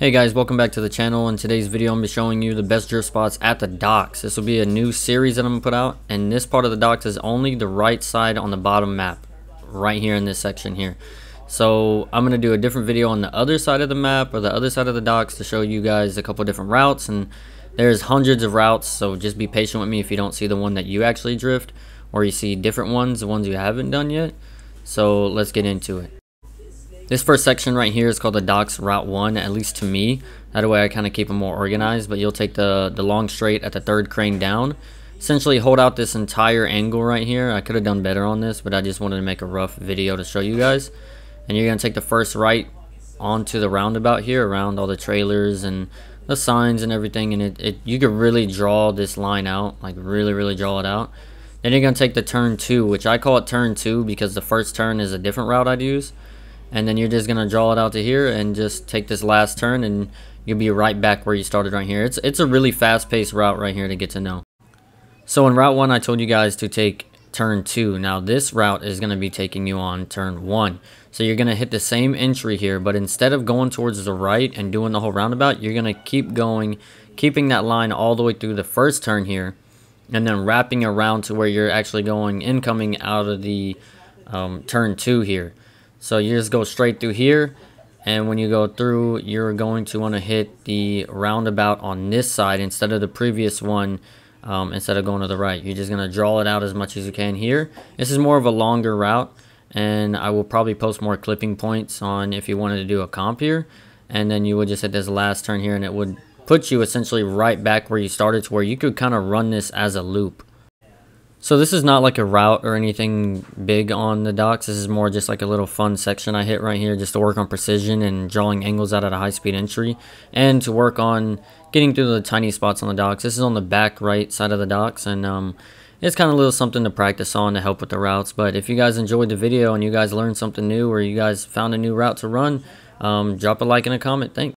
Hey guys, welcome back to the channel. In today's video, I'm be showing you the best drift spots at the docks. This will be a new series that I'm going to put out, and this part of the docks is only the right side on the bottom map, right here in this section here. So I'm going to do a different video on the other side of the map, or the other side of the docks, to show you guys a couple different routes, and there's hundreds of routes, so just be patient with me if you don't see the one that you actually drift, or you see different ones, the ones you haven't done yet. So let's get into it. This first section right here is called the docks route 1, at least to me. That way I kind of keep them more organized, but you'll take the, the long straight at the third crane down. Essentially hold out this entire angle right here. I could have done better on this, but I just wanted to make a rough video to show you guys. And you're going to take the first right onto the roundabout here, around all the trailers and the signs and everything. And it, it you could really draw this line out, like really, really draw it out. Then you're going to take the turn 2, which I call it turn 2 because the first turn is a different route I'd use and then you're just gonna draw it out to here and just take this last turn and you'll be right back where you started right here. It's it's a really fast-paced route right here to get to know. So in route one I told you guys to take turn two. Now this route is going to be taking you on turn one. So you're going to hit the same entry here but instead of going towards the right and doing the whole roundabout you're going to keep going keeping that line all the way through the first turn here and then wrapping around to where you're actually going incoming out of the um, turn two here so you just go straight through here and when you go through you're going to want to hit the roundabout on this side instead of the previous one um, instead of going to the right. You're just going to draw it out as much as you can here. This is more of a longer route and I will probably post more clipping points on if you wanted to do a comp here and then you would just hit this last turn here and it would put you essentially right back where you started to where you could kind of run this as a loop. So this is not like a route or anything big on the docks. This is more just like a little fun section I hit right here just to work on precision and drawing angles out at a high speed entry and to work on getting through the tiny spots on the docks. This is on the back right side of the docks and um, it's kind of a little something to practice on to help with the routes. But if you guys enjoyed the video and you guys learned something new or you guys found a new route to run, um, drop a like and a comment. Thanks.